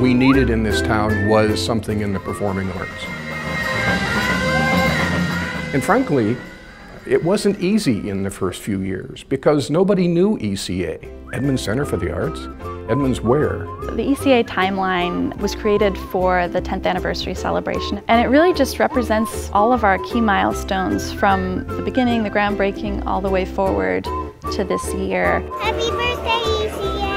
we needed in this town was something in the performing arts. And frankly, it wasn't easy in the first few years because nobody knew ECA. Edmonds Center for the Arts? Edmonds where? The ECA timeline was created for the 10th anniversary celebration and it really just represents all of our key milestones from the beginning, the groundbreaking, all the way forward to this year. Happy birthday, ECA!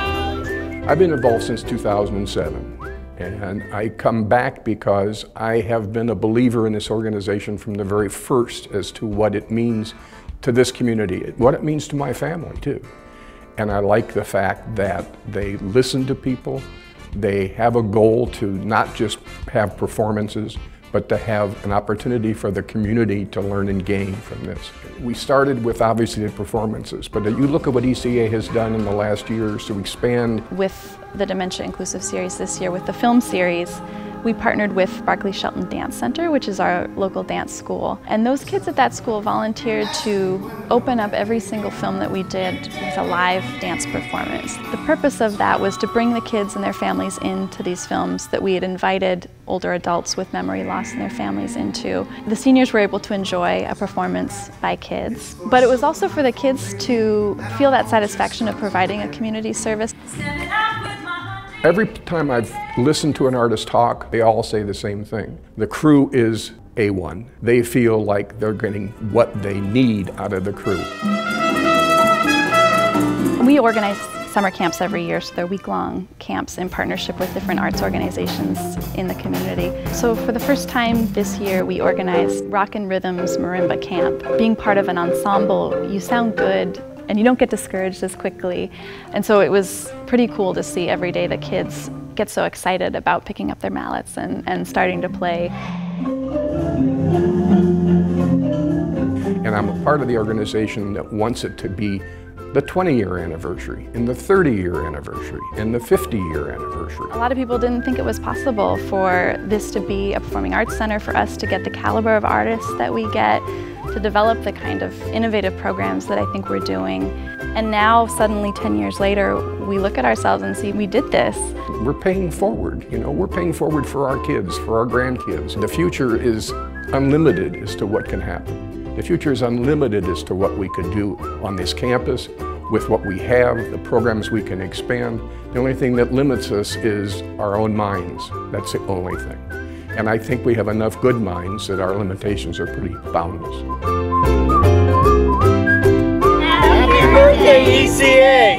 I've been involved since 2007. And I come back because I have been a believer in this organization from the very first as to what it means to this community, what it means to my family too. And I like the fact that they listen to people, they have a goal to not just have performances, but to have an opportunity for the community to learn and gain from this. We started with obviously the performances, but you look at what ECA has done in the last years to expand. With the Dementia Inclusive Series this year, with the film series, we partnered with Barclay Shelton Dance Center, which is our local dance school. And those kids at that school volunteered to open up every single film that we did with a live dance performance. The purpose of that was to bring the kids and their families into these films that we had invited older adults with memory loss and their families into. The seniors were able to enjoy a performance by kids, but it was also for the kids to feel that satisfaction of providing a community service. Every time I've listened to an artist talk, they all say the same thing. The crew is A1. They feel like they're getting what they need out of the crew. We organize summer camps every year, so they're week-long camps in partnership with different arts organizations in the community. So for the first time this year, we organized Rock and Rhythms Marimba Camp. Being part of an ensemble, you sound good and you don't get discouraged as quickly. And so it was pretty cool to see every day the kids get so excited about picking up their mallets and, and starting to play. And I'm a part of the organization that wants it to be the 20 year anniversary, and the 30 year anniversary, and the 50 year anniversary. A lot of people didn't think it was possible for this to be a performing arts center, for us to get the caliber of artists that we get, to develop the kind of innovative programs that I think we're doing. And now, suddenly 10 years later, we look at ourselves and see we did this. We're paying forward, you know, we're paying forward for our kids, for our grandkids. The future is unlimited as to what can happen. The future is unlimited as to what we could do on this campus with what we have, the programs we can expand. The only thing that limits us is our own minds. That's the only thing. And I think we have enough good minds that our limitations are pretty boundless. Happy birthday, ECA!